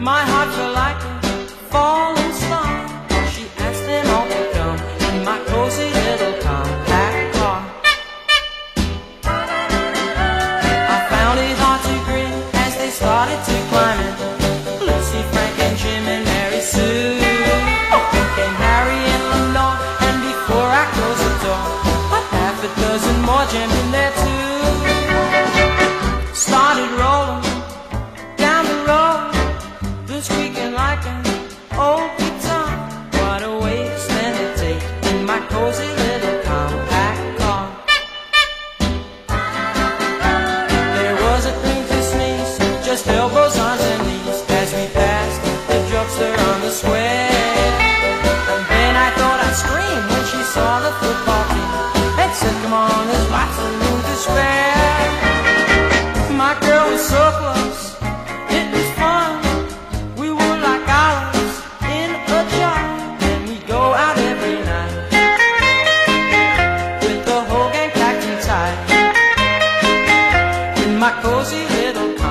My heart Just elbows on their knees As we passed the drugstore on the square. And then I thought I'd scream When she saw the football team And said, come on, there's lots of room to spare. My girl was so close It was fun. We were like olives in a jar And we go out every night With the whole gang packed in tight In my cozy little